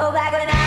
Oh, back on